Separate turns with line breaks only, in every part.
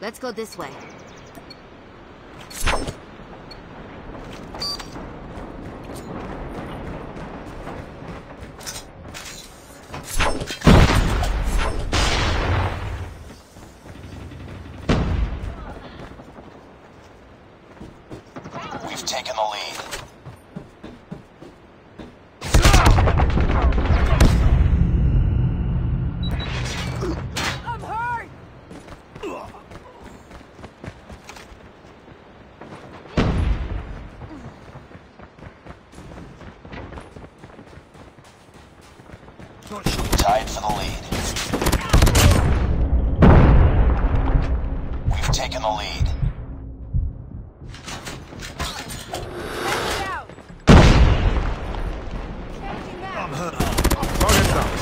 Let's go this way.
We've taken the lead.
I'm hurt!
Tied for the lead. We've taken the lead.
Target down.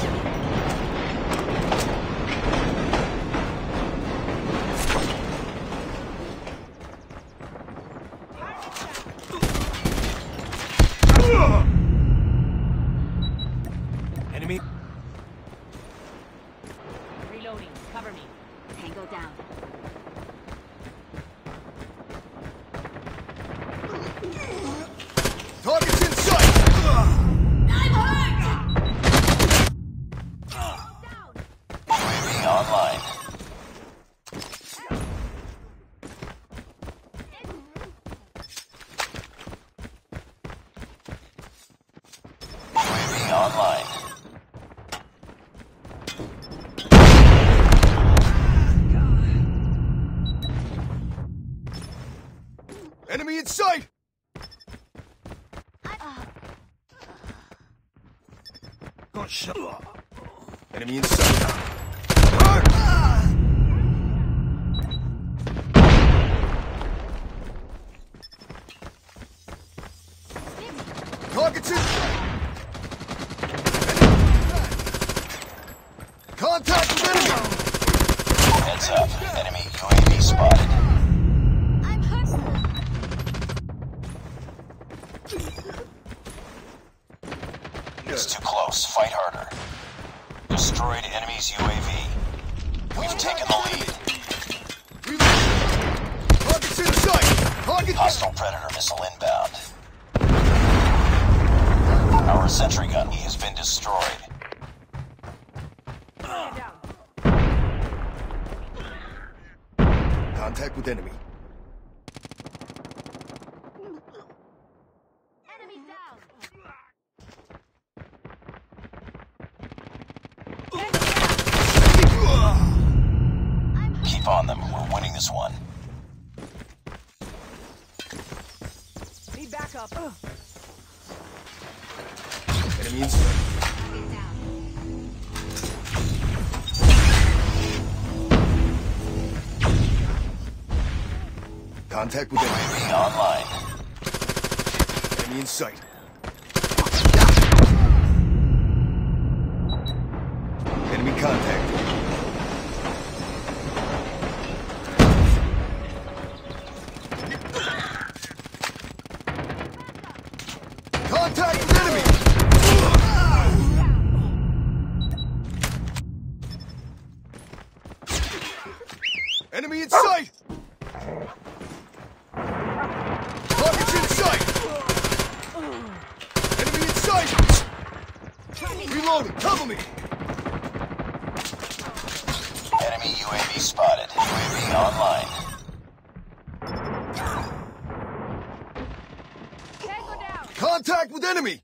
Enemy.
Tango down.
Enemy in sight. Uh. Got shot. Enemy in sight.
It's too close. Fight harder. Destroyed enemy's UAV. We've taken the lead.
Target's in sight.
Hostile Predator missile inbound. Our sentry gun has been destroyed.
Contact with. Enemy
down.
Keep on them. We're winning this one.
Need backup.
Enemy in sight.
Down.
Contact with enemy.
UAV online.
Enemy in sight. Enemy contact. With enemy! Enemy in sight! Target's in sight! Enemy in sight! Reloading, cover me!
Enemy UAV spotted. UAV online.
Tango down.
Contact with enemy!